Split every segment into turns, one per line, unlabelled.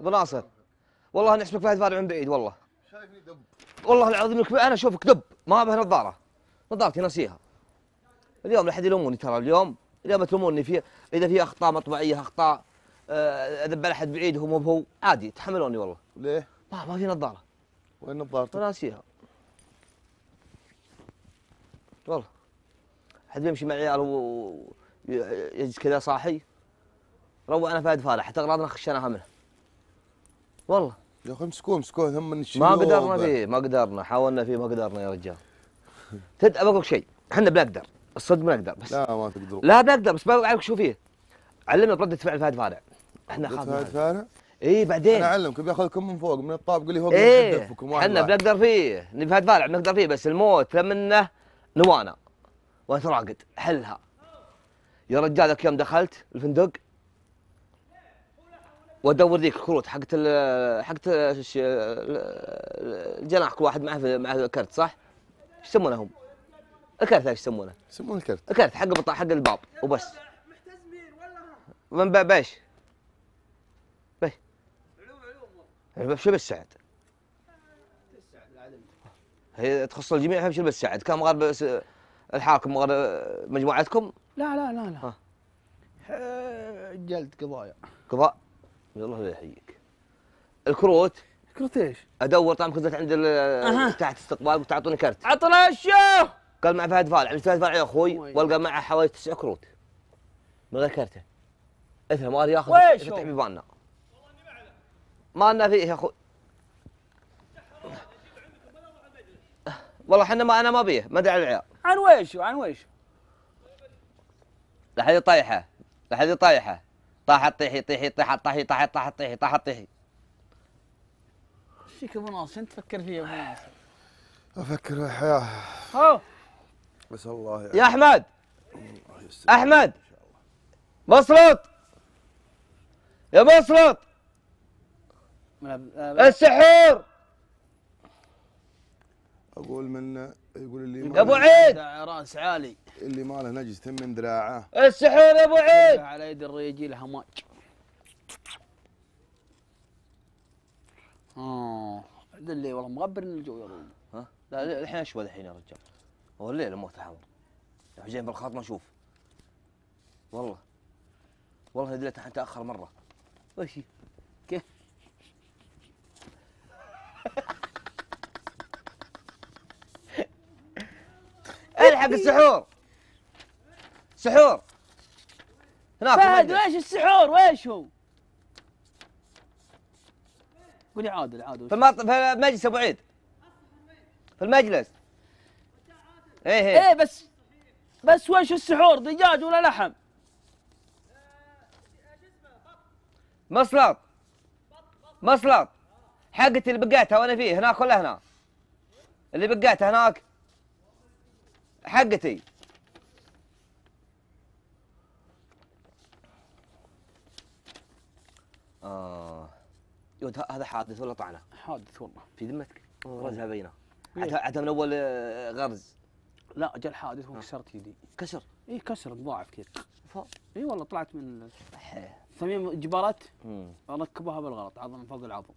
أبو ناصر. والله نحسبك فهد فارع من بعيد والله.
شايفني دب.
والله العظيم لك أنا أشوفك دب. ما به نظارة. نظارتي ناسيها اليوم لا أحد يلوموني ترى اليوم. اليوم تلوموني في إذا في أخطاء مطبعيه أخطاء آه، أذب على أحد بعيد هو مو بهو. عادي تحملوني والله.
ليه؟
ما ما في نظارة.
وين نظارتك؟
ناسيها والله. حد يمشي مع عيال ويجلس كذا صاحي. روع أنا فهد فالح. حتى أغراضنا خشيناها منه. والله.
يا أخي امسكوه امسكوه هم من
ما. قدرنا فيه ما قدرنا. حاولنا فيه ما قدرنا يا رجال. تد بقول لك شيء. إحنا بنقدر. الصدق بنقدر بس. لا,
ما تقدرون.
لا بنقدر بس بقول عليك شو فيه. علمنا بردة فعل فهد فالح إحنا
فهد
خافنا
فارع؟
اي بعدين.
أنا اعلمك بياخذكم من فوق من الطابق اللي فوق
إيه
إحنا.
بنقدر فيه. نبي فهد فالح بنقدر فيه بس الموت منه نوانا. وأنت راقد. حلها. يا رجال ذاك يوم دخلت الفندق وادور ذيك الكروت حقت ال حقت الجناح كل واحد معه معه كرت صح؟ إيش يسمونهم؟ الكرت إيش يسمونه؟
يسمونه الكرت
الكرت حق بطا حق الباب وبس من باب إيش؟ بي علوم شو بس سعد؟ هي تخص الجميع اهم شيء بس سعد كان مغاربه بس الحاكم مغاربه مجموعتكم
لا لا لا لا
ها.
جلد قضايا
قضاء الله لا يحييك. الكروت.
كرت إيش؟
أدور طعم كنت عند ال- تحت استقبال قلت تعطوني كرت.
عطنا الشو
قال مع فهد فالع عند فهد فالع يا
أخوي؟
والقى معه حوالي تسع كروت. من غير كرته. اثنى ما ياخذ
ويش؟
فتح؟ بيباننا ما لنا فيه يا أخوي. والله إحنا ما أنا ما بيه ما أدري على العيال.
عن ويشو عن ويشو
لحد طايحة. لحد طايحة. طاحت طيحي طيحي طاحت طاحي طاحت طاحت طيحي طاحت طيحي.
إيش فيك ابو ناصر انت تفكر فيها أبو ناصر؟
أفكر الحياة.
هو.
بس الله
يا
أحمد.
أحمد. مسلط يا مسلط السحور.
أقول من يقول اللي
يا أبو
ما
عيد!
رأس عالي.
اللي ما له نجس من ذراعه
السحور يا أبو عيد!
على يد الرجال هماج آه اللي والله مغبر الجو يا رجل
ها؟ لا الحين أشوى الحين يا رجال. هو الليل موت الحمر يا حجين بالخاط ما أشوف. والله. والله ندريت الحين تأخر مرة. وش الحق السحور. سحور. هناك
فهد. ويش السحور؟ ويش هو؟ قولي عادل عادل.
في المط... في المجلس أبو عيد. في المجلس. إيه إيه.
إيه بس بس ويش السحور؟ دجاج ولا لحم؟
مصلط مصلط حقتي اللي بقيتها وأنا فيه هناك ولا هنا؟ اللي بقيتها هناك. حقتي. آه. يود ه- هذا حادث ولا طعنة؟
حادث والله.
في ذمتك؟ غرزها بينه عاد عاد من أول آه، غرز.
لا جا الحادث وكسرت يدي.
كسر؟
اي كسر ضاعف كذا. اي والله طلعت من. ثمين جبارات. ركبوها بالغلط عظم فوق العظم.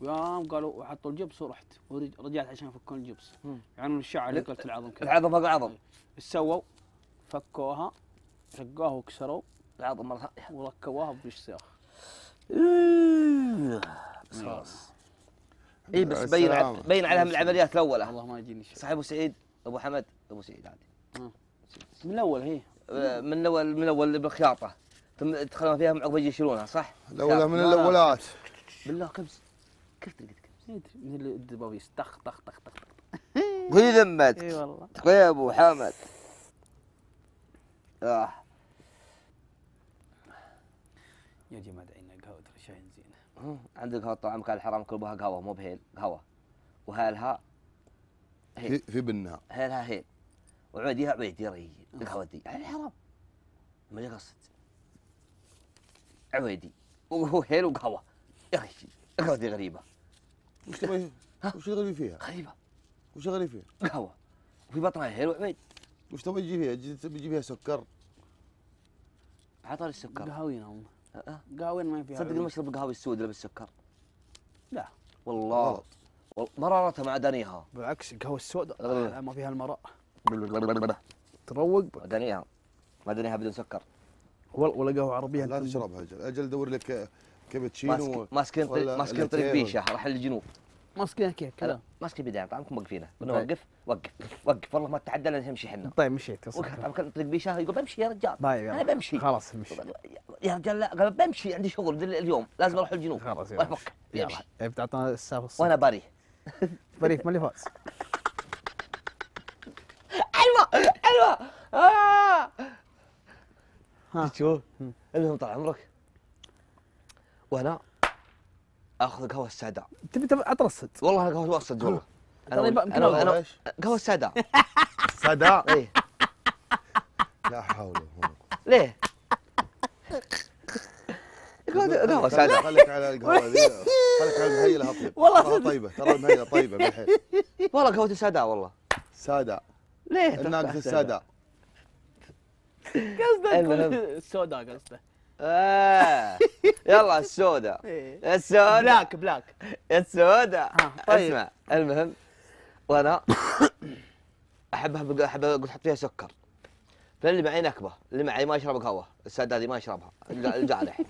ويوم قالوا وحطوا الجبس ورحت ورجعت عشان يفكون الجبس. يعني الشعر اللي قلت العظم كذا.
العظم فوق العظم
إيش سووا؟ فكوها شقوها وكسروا
العظم مرة ثانية.
وركبوها بالشساخ
خلاص. اي بس بين. بين عليها من العمليات الأولى.
والله ما يجيني شيء.
صح ابو سعيد أبو حمد أبو سعيد عادي.
من الأول هي.
آه، من اول من اول بالخياطه ثم يدخلون فيها من عقب يجي يشيلونها صح؟
الأولى من
لا، لا.
الأولات.
بالله كبس كيف تلقيت كبس؟
إيه، من الدبابيس طخ طخ طخ طخ
قولي ذمتك.
إي والله.
يا أبو حمد آه.
يا جماعة دعينا قهوه ترى شاي زينه.
عندك هذا طعم كان الحرام كل بها قهوة مو بهيل قهوة. وهالها
في في بالنهار
هيلها هيل. وعوديها عويد يا رجل القهوة دي. يعني حرام ما يقصد عويدي وهو هيل وقهوة. يا أخي القهوة دي غريبة.
وش تبغي وش تغلي فيها؟
غريبة
وش تغلي فيها؟
قهوة وفي بطنها هيل وعويد
وش تبغى تجي فيها؟ تبي تجي فيها سكر
عطاني السكر
قهوينا هم
أه.
قهوه ما فيها
تصدق
عيوب.
المشروب القهوي السود اللي بالسكر
لا
والله
غلط.
مرارتها معدنيها
بالعكس القهوة السوداء
أه.
ما فيها المراء تروق
معدنيها معدنيها بدون سكر
ولا ولا قهوه عربيه
لا تشربها أجل أجل دور لك كابتشينو
ماسك ماسكين ماسكين طريق بيشه راح للجنوب
ماسكين كيف
لا
كذا
ماسكين بدايه طبعا موقفينه
طيب.
نوقف وقف وقف والله ما تعدى لنا نمشي حنا.
طيب مشيت
وقف طريق بيشه يقول بمشي يا رجال.
طيب أنا.
بمشي.
خلاص مشي.
يا رجال لا قال بمشي عندي شغل اليوم لازم أروح الجنوب.
خلاص يلا. يلا. إيه، بتعطينا السالفه
وأنا باري.
بريف ما اللي فاز
حلوة حلوة آه.
ها.
تشوف المهم طال عمرك. وأنا اخذ قهوة السادة.
تبي تبي اترصد
والله أنا قهوة الصدق والله. أنا
طيب، أنا.
أنا
إيش؟
قهوة السادة.
سادة
إيه.
لا حول ولا قوة.
ليه؟ قهوة قهوة سادة.
خليك على القهوة ذي. خليك على المهيلة اطيب
والله
ترى طيبة ترى المهيلة طيبة بالحيل
والله قهوة السادة والله.
سادة.
ليه؟
الناقص
المهم.
تقول السوداء قصده.
آه. يلا السوداء.
إيه.
السوداء.
بلاك بلاك.
السوداء.
ها، طيب.
اسمع المهم وأنا احبها أحب أقول حط فيها سكر. فاللي معي نكبة اللي معي ما يشرب قهوة السادة هذه ما يشربها. الج- الجارح.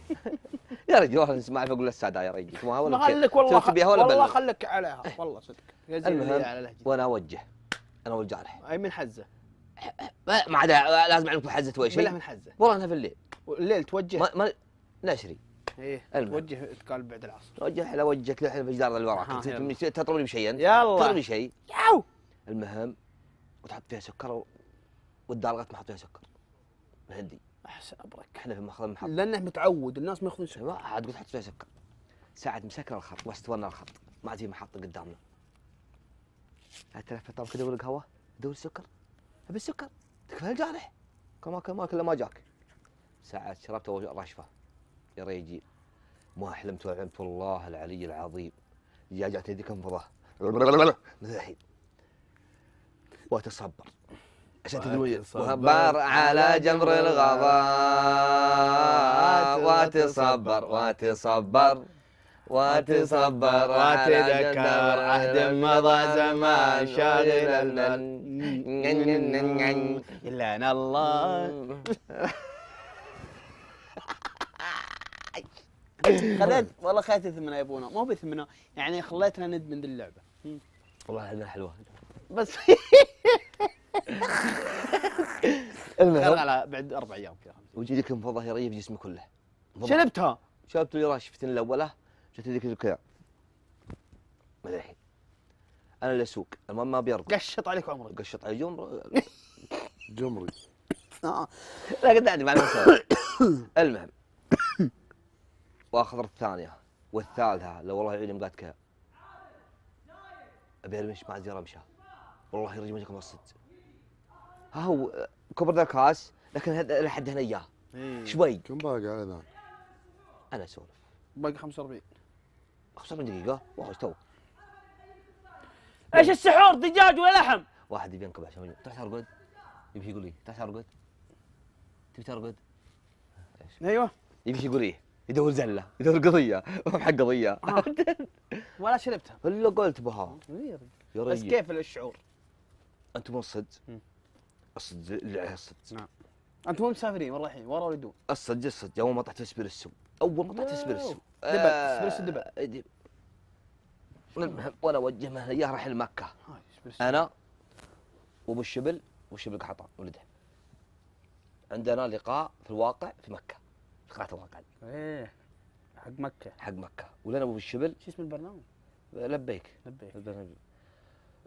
يا رجل والله اسمع اعرف أقول السادة يا رجل. ولا
ما
كيف؟
خليك والله
ولا
والله؟ خليك عليها. والله صدق.
المهم
على
وأنا أوجه. أنا والجارح.
أي من حزة.
ما عدا لازم اعلمك حزة
بالله
شيء
من حزة.
والله انها في الليل.
والليل توجه.
ما ما نشري.
إيه
المهم.
توجه تقال بعد العصر.
اوجه على وجهك الحين في جدار اللي
ها،
وراك
يلا.
تضربني بشيء
يلا.
تضربني شيء
ياو.
المهم وتحط فيها سكر والدار ما أحط فيها سكر. الهندي
أحسن أبرك.
إحنا في مخ- محط.
لأنه متعود الناس ما ياخذون سكر.
ما عاد قلت حط فيها سكر. ساعد مسكر الخط واستوى الخط. ما عاد في محطه قدامنا. اتلفت طب كذا ورق هواء دور السكر. أبي السكر. تكفى الجارح. كان ما كان ما كله ما جاك. ساعات شربت رشفة. يا ريجي ما حلمت وعلمت والله العلي العظيم. يا جات يدي كنفضة. مثل الحين واتصبر عشان
واتصبر
وبار على جمر الغضاء وأتصبر وأتصبر. وأتصبر
وتذكر عهد مضى زمان. شاغل أن الله. خليت والله خليت ثمنه يا ابونا. مو بثمنه يعني خليتنا ندمن ذي اللعبة.
والله انها حلوة.
بس.
المهم.
على بعد أربع أيام كذا.
وجدك انفضه يريف جسمي كله. انفضه.
شربتها.
شربت لي راش فتن الاولى شفت ذيك كذا. ما الحين. أنا اللي أسوق المهم ما بيرقص.
قشط عليك عمرك.
قشط على جمر.
جمري.
آه.
لا قدعني مع المسألة المهم. واخذ الثانية والثالثة. لو والله قالت كذا أبي ارمش ما عندي رمشة والله ما جاكم الصدق ها هو كبر ذا الكاس لكن هذا لحد هنا اياه. شوي
كم باقي على ذا؟
أنا أسولف.
باقي 45
25 دقيقة؟ واو تو
إيش السحور؟ دجاج ولا لحم؟
واحد يبي ينكب عشان تعال ترقد يبي يقول لي تعال ترقد تبي ترقد
أيوه.
يبي يقول إيه يدور زلة يدور قضية ما حق قضية
آه. ولا شربتها
الا قلت بها يا
بس كيف الشعور؟
أنت مو الصدق
مم.
الصدق اللي الصدق
نعم. أنتم وين مسافرين وين رايحين؟ ورا ولدون
الصدق الصدق أول ما في اسبريسو أول ما في اسبريسو.
دبل،.
آه، دبل المهم وأنا أوجه اياه راح لمكه. أنا وأبو الشبل وأبو الشبل قحطان ولده عندنا لقاء في الواقع في مكة قناه الواقع
إيه حق مكة.
حق مكة. ولنا أبو الشبل
شو اسم البرنامج؟
لبيك.
لبيك.
البرنامج.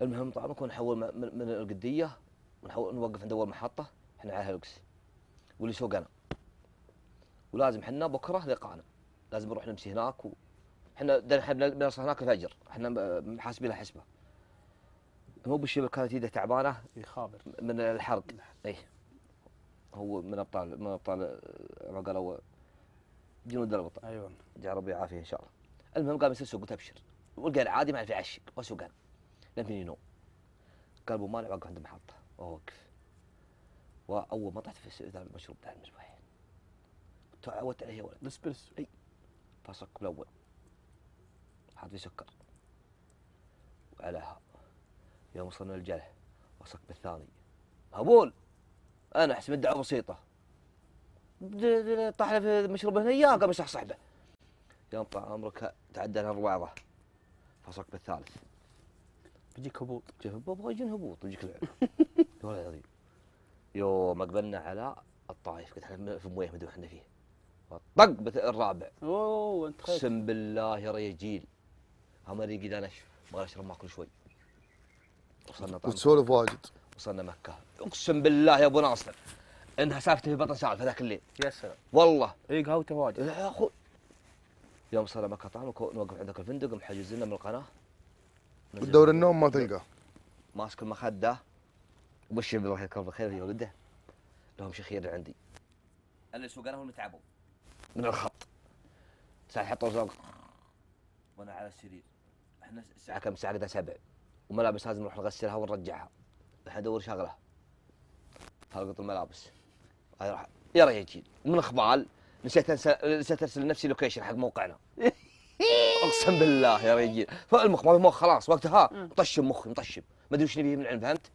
المهم طبعا نكون نحول م- من, من القدية ونحول نوقف عند أول محطة. إحنا على هلوكس واللي يسوق أنا ولازم إحنا بكرة لقاءنا لازم نروح نمشي هناك و... إحنا إحنا بنوصل هناك الفجر إحنا محاسبين حسبة. مو بالشبه كانت يده تعبانة
يخابر
من الحرق. اي هو من ابطال من أبطال ما قالوا جنود الابطال
أيوه.
جاء ربي يعافيه إن شاء الله. المهم قام يصير سوق قلت أبشر. والقى عادي ما يعرف يعشق واسوق أنا لين فيني نوم قال أبو مالك وقف عند المحطه وأوقف. وأول ما طلعت في ذا المشروب ذا المسبح تعودت عليه يا ولد.
الإسبريسو.
فصك بالاول حاط فيه سكر. وعليها. يوم وصلنا للجرح وصك بالثاني. هبول! أنا احسب الدعوه بسيطة. طاح في مشروب هنا اياه قام يصح صحبه يوم طال عمرك تعدى لها الرواضه فصك بالثالث.
بيجيك هبوط.
جه بابا يجي هبوط يجيك العلم يا ولد العظيم. يوم اقبلنا على الطايف قلت إحنا في مويه مدري إحنا فيه. طق الرابع.
أوه انت خير.
اقسم بالله يا رجيل هم ريقي لا نشف ما أشرب ماكل شوي. وصلنا طعم
وتسولف واجد.
وصلنا مكة. أقسم بالله يا أبو ناصر. انها سالفته في بطن سالفه ذاك الليل.
يا سلام.
والله.
اي قهوته واجد.
لا يا أخوي يوم وصلنا مكه طعم نوقف عندك الفندق محجز لنا من القناة. نزل
وتدور النوم ما تلقاه
ماسك المخدة. وبشر بالله يذكره بالخير يا ولده؟ لهم شيء خير عندي. اللي سوقنا هم تعبوا من الخط. ساعة حطوا زوق وأنا على السرير. إحنا الساعة كم؟ الساعة قد سبع. وملابس لازم نروح نغسلها ونرجعها. إحنا ندور شغلة. فرقت الملابس. هاي راح يا رجال من اخبال نسيت انسى نسيت أرسل لنفسي لوكيشن حق موقعنا. أقسم بالله يا رجال فالمخ ما في مخ خلاص وقتها مطشم مخي مطشم. ما أدري وش نبيه من العلم فهمت؟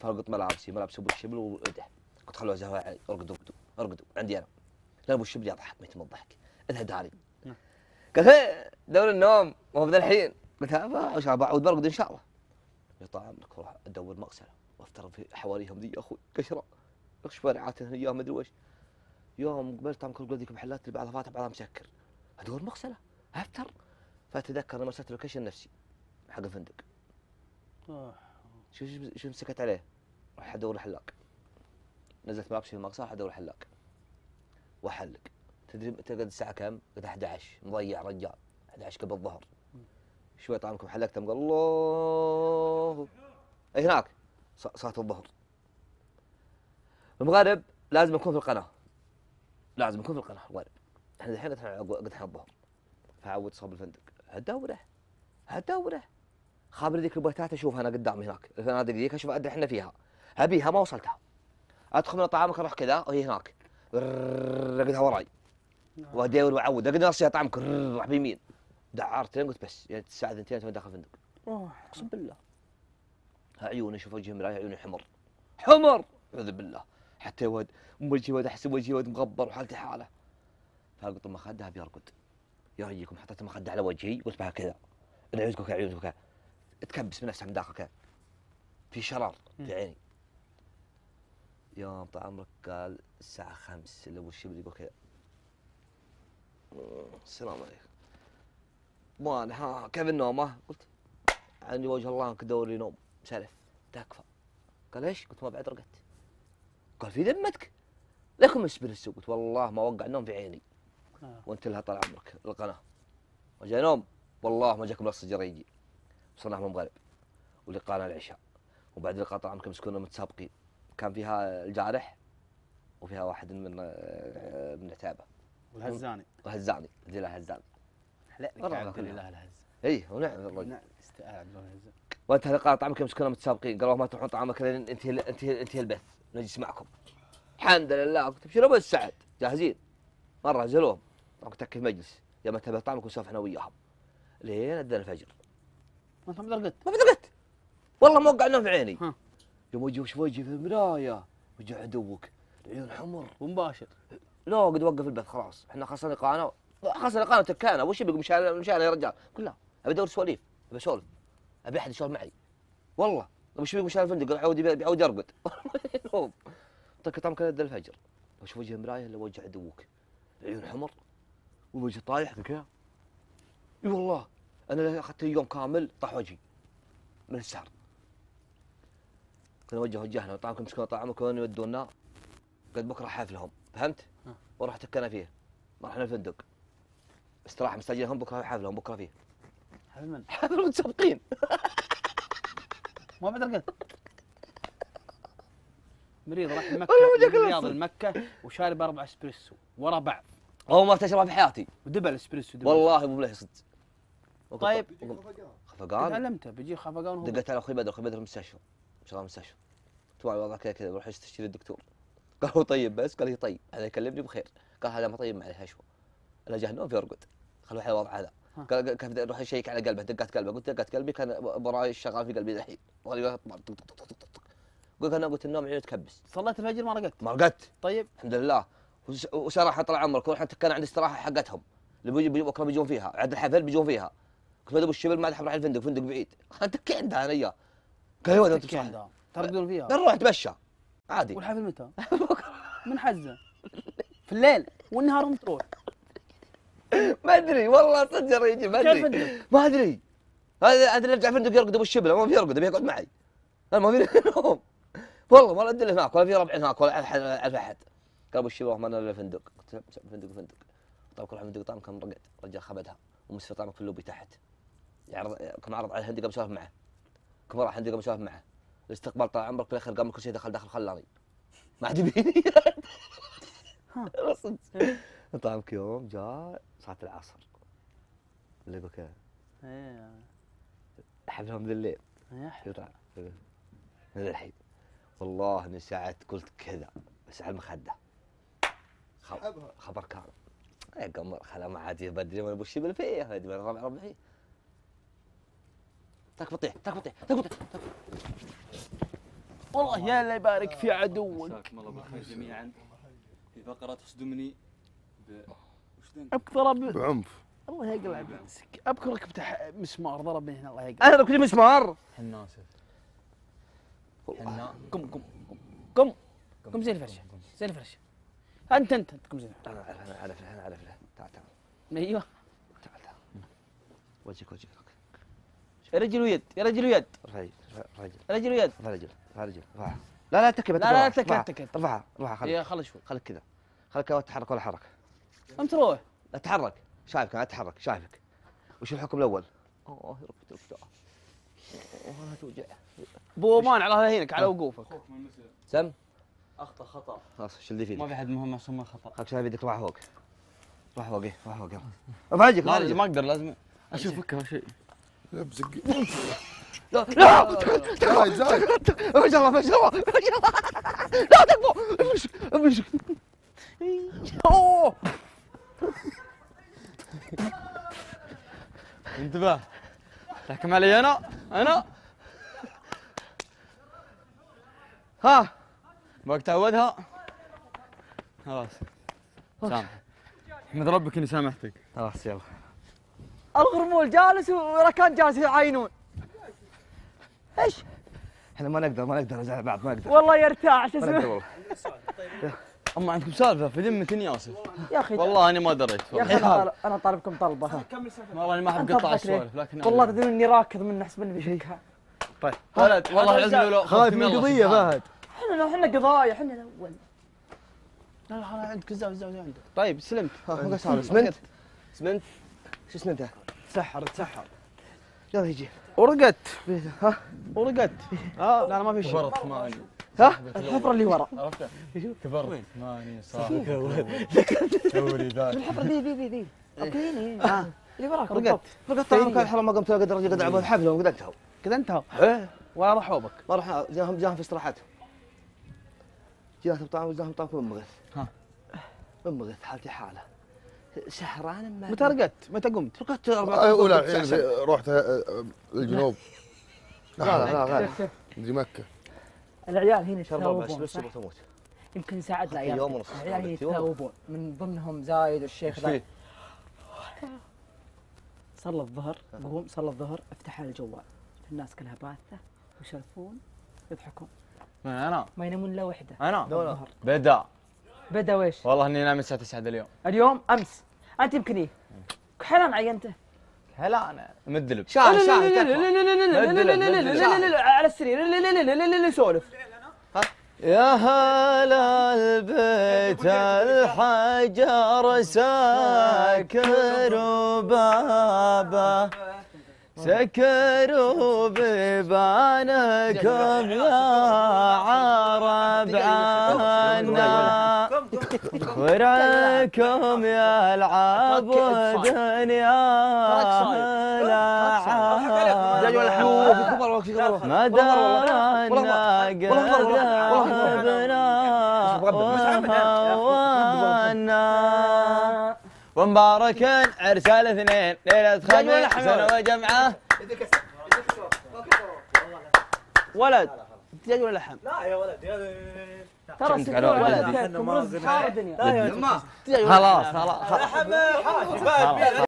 فرقت ملابسي ملابس أبو الشبل واده قلت خلوها زهواء علي أرقدوا أرقدوا أرقدوا. عندي أنا. لا أبو الشبل يضحك ميت من الضحك. انها داري.
نعم.
قال هي دور النوم ما هو الحين. قلت ها وش بعود برقد إن شاء الله. طال عمرك أروح أدور مغسلة. وافتر في حواريهم ذي يا أخوي قشره إيش فرعات هنا اياهم مدري وش يوم قبلت كل ذيك المحلات اللي بعضها فاتح بعضها مسكر. ادور مغسلة افتر فأتذكر أنا مرسلت location نفسي حق الفندق.
آه.
شو شو شو مسكت عليه؟ راح ادور الحلاق. نزلت ملابسي في المقصى راح ادور الحلاق. وأحلق. تدري تقعد الساعة كم؟ قلت 11 مضيع رجال. 11 قبل الظهر. شوي طعمكم حلقتهم قال الله. اي هناك. ص- صلاة الظهر. المغرب لازم يكون في القناة. لازم يكون في القناة المغرب إحنا الحين قد الحين الظهر فعود صوب الفندق. هدوره هدوره خابر ذيك البيتات اشوفها أنا قدامي هناك. الفنادق ذيك أشوف أدري إحنا فيها. ابيها ما وصلتها. أدخل من طعامك أروح كذا. وهي هناك. اقدها وراي. وادور واعود أقدر اصير طعمك راح بيمين. دعارتين قلت بس يعني الساعة 2 توي داخل الفندق. أقسم بالله. عيوني أشوف وجهي مراية عيوني حمر. حمر! اعوذ بالله. حتى ود وجهي ود أحس وجهي ود مغبر وحالتي حاله فقلت المخده ابي ارقد يا رجيكم حطيت المخدة على وجهي قلت بها كذا. عيونك عيونك تكبس من نفسها من داخل كذا. في شرار في عيني. يوم طال عمرك قال الساعة خمس اللي ابو الشبل يقول كذا. "مم، السلام عليكم. ما أنا، ها كيف النوم؟ ها؟ قلت عندي وجه الله أنك تدور لي نوم. سلف تكفى. قال إيش؟ قلت ما بعد رقدت. قال في ذمتك. لكم اسبريسو قلت والله ما وقع النوم في عيني.
آه.
وانت لها طال عمرك القناة. وجاء نوم. والله ما جاكم نص يجي وصلنا من المغرب ولقانا العشاء. وبعد اللقاء طال عمركم مسكونا متسابقين. كان فيها الجارح وفيها واحد من آه، من عتابة.
والهزاني.
وهزاني ذي له هزاني.
حلق
والله
على كل
كلها.
اله الهز.
اي ونعم الرجل
نعم استقاعد له الهز
وانت لقاء طعمكم مسكونا متسابقين. قالوا ما تروحون طعامك لين انتهي انتهي انتهي البث. نجلس معكم. الحمد لله. قلت ابشروا بس سعد جاهزين؟ مرة نزلوهم طبعا تكي في مجلس يا ما تبي طعمك وسولف إحنا وياهم. لين اذن الفجر.
ما انت ما رقدت
ما بدقت والله موقع النوم في عيني.
ها.
يوم وجهي وش وجهي في المرايه وجه عدوك العيون حمر.
ومباشر.
لا قد وقف البث خلاص. إحنا خلصنا لقانا خلصنا لقانا تكانا وش بيقول مشان مشان يا رجال. قل لا أبي أدور سواليف. أبي أسولف. أبي أحد يسولف معي. والله. وش بيقول مشان الفندق قال عودي بيعود يرقد نوم طق طعم كان الفجر. وش وجه المرايه إلا وجه عدوك. العيون حمر. والوجه طايح ذكاء إي والله. أنا اخذت يوم كامل طاح وجهي. من السهر كنا وجه وجهنا. طعمكم مسكون طعمك وين يودونا. قد بكره حفلهم فهمت؟
ها.
وراح تكنا فيه. ما رحنا الفندق استراحه مستعجلين بكره حفلهم بكره فيه.
حبيب من؟
حفل متسابقين
ما بعد رقدت مريض راح
والله
من الرياض. لمكة وشارب أربع إسبريسو ورا بعض.
أول مره تشرب في حياتي.
و double إسبريسو double.
والله ابو مليح صدق.
طيب.
خفقان؟
علمته بيجي خفقان وهو
دقت على أخوي بدر. أخوي بدر المستشفى شغال المستشفى توعي الوضع كذا كذا. بروح استشير الدكتور. قال هو طيب بس. قال لي طيب. هذا يكلمني بخير. قال هذا ما طيب ما عليه. هشوة. الا جاه النوم فيرقد خلوا على الوضع هذا. قال كيف روح يشيك على قلبه دقات قلبه. قلت دقات قلبي كان براي شغال في قلبي الحين قلت قلت أنا قلت النوم عيوني تكبس.
صليت الفجر ما رقدت.
ما رقدت.
طيب.
الحمد لله. وس- وصراحه طال عمرك كل حتى كان عندي استراحة حقتهم. اللي بيجي بيجي بكرة بيجون فيها. عند الحفل بيجون فيها. كنت بدو الشبل ما أروح الفندق فندق بعيد. اتكي عندها أنا اياه قال أنت
تكي
صح.
عندها ترقدون فيها؟
قال روح اتمشى عادي.
والحفل متى؟ من حزة. في الليل. والنهار انت تروح
ما أدري والله صدق يجي ما
أدري؟
ما أدري. هذا اللي يرجع فندق يرقد أبو الشبل ما في يرقد أبي يقعد معي. أنا ما في نوم والله ولا أدري هناك ولا في ربع هناك ولا أحد اعرف أحد. قال أبو الشبل ما أنا الا فندق. قلت فندق فندق؟ طيب كل واحد فندق طعم كم رقد رجال خبدها. ومسفي طعمك في اللوبي تحت. يعرض كم عرض على الهندي سولف معه. كم راح هندي قام سولف معه. الاستقبال طال عمرك في الأخير قام كل شيء دخل داخل خلاني. ما عاد يبيني. طعمك يوم جاء صلاة العصر. اللي يقول كذا
إيه.
حفلهم بالليل
يا حلو.
يطلع من الحين والله إني ساعات قلت كذا بس على المخدة. خ- خبر كان. يا قمر خلا ما عاد بدري وأنا ابو الشبل فيه هذه من ربع ربعي تاك بطيح تاك بطيح تاك بطيح.
والله يا الله يبارك في عدوك.
مساكم الله بالخير جميعا. في فقرة تصدمني
ضرب
بعنف.
الله يقلع بنسك ابك ركبته مسمار ضربني هنا الله يقلع.
أنا كنت مسمار.
حنا اسف حنا
قم قم قم قم. قم زي الفرشة زي الفرشة. أنت أنت أنت قم زي الفرشة.
أنا اعرف أنا اعرف له أنا اعرف تعال تعال.
أيوه.
تعال تعال. وجهك وجهك.
يا رجل ويد يا رجل ويد
رجل رجل.
ويد
ارفع رجل ارفع رجل. ارفعها لا لا تكب
لا، لا، تكب، تكب.
ارفعها ارفعها خليك.
يا خلي شوي.
خليك كذا. خليك ولا تتحرك ولا حركة.
قام تروح.
تحرك شايفك أنا أتحرك. شايفك. وش الحكم الأول؟ أوه ركبت ركبت أوه توجع.
بومان على هينك على
آه. وقوفك.
سم؟
أخطأ خطأ.
خلاص شو اللي فيه
ما في أحد مهم عشان خطأ.
خلاص شايف يدك راح فوق. راح فوق إيه راح فوق ارفع يدك
لا ما أقدر لازم اشوفك أول شيء.
ابزق
لا لا
زايد
ما شاء الله ابش الله لا تقبل ابش ابش
أوه.
انتبه تحكم علي أنا أنا
ها
باك تعودها خلاص سامح احمد ربك اني سامحتك
خلاص يلا
الغرمول جالس وركان جالس يعاينون إيش
إحنا ما نقدر ما نقدر نزعل بعض ما نقدر
والله يرتاح شو اسمه
أما عندكم سالفة في ذمتي يا آسف.
يا أخي
والله اني ما دريت.
يا أخي أنا طالب أنا طالبكم طلبة.
والله اني ما أحب
أنت
قطع
تضحك ليه؟
السوالف لكن
والله تدرون إني راكض من حسب اني بشكها
طيب. ولد والله العظيم لو
خايف من قضية فهد
إحنا إحنا قضايا إحنا الأول
لا لا خلاص عندك الزاوية الزاوية عندك. طيب سلمت.
اسمنت اسمنت شو اسمنت
تسحر تسحر.
يلا يجي.
ورقت
ها؟
ورقت ها آه، لا أنا ما في شيء.
كبرت ماني
ها؟
الحفرة اللي ورا.
عرفتها كبرت ثمانية صار ذاك
الحفرة ذي ذي ذي ذي اللي وراك.
رقدت
رقدت أنا كان حرام ما قمت قد رجعت العب الحفلة
وقد انتهوا
قد انتهوا
ولا راحوا بك
ما راح جاهم جاهم في استراحتهم. جاهم طعام جاهم طعام مغث.
ها.
مغث حالتي حالة. سهران ما
متى رقدت؟ متى قمت؟
رقدت أربع
اولى الحين في- رحت آه، آه، الجنوب.
لا لا لا لا.
مكة.
العيال هنا يتثاوبون
بس؟ تموت
يمكن ساعد العيال.
يوم ونص.
العيال هنا
يوم.
يتثاوبون. من ضمنهم زايد والشيخ ذا؟ صلى الظهر قوم صلى الظهر أفتح الجوال. الناس كلها باثة يشرفون يضحكون.
من أنا.
ما ينامون إلا وحدة.
أنا.
الظهر.
بدا.
بدا ويش؟
والله اني نام الساعة 9 اليوم
اليوم امس انت يمكن إيه؟ كحلان عينته
هلا أنا مدلب
شاهد شاهد
على السرير سولف
يا هلا البيت الحجر سكر بابه سكروا ببانكم يا عرب
وراكم يا العاب ودنيا لا
ما دارنا قلبنا وهوانا
ومبارك ارسال اثنين ليلة خميس سنة وجمعة.
ولد تجول لحم؟
لا
يا
ولد
على واحد.
ولد كم رز حار الدنيا
خلاص خلاص